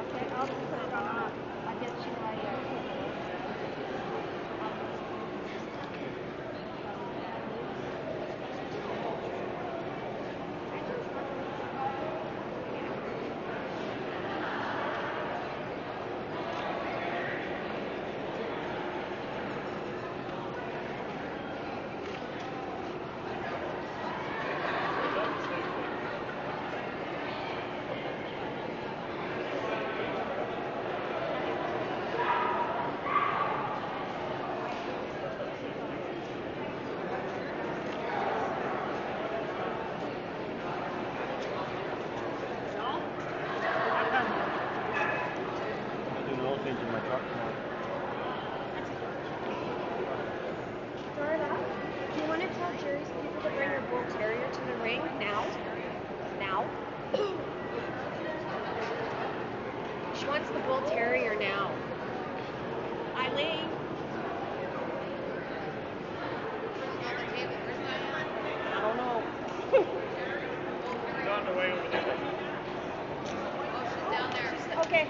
Okay, I'll just put it on. I get you. She wants the bull terrier now. Eileen. I don't know. She's on the way over there. Oh, okay.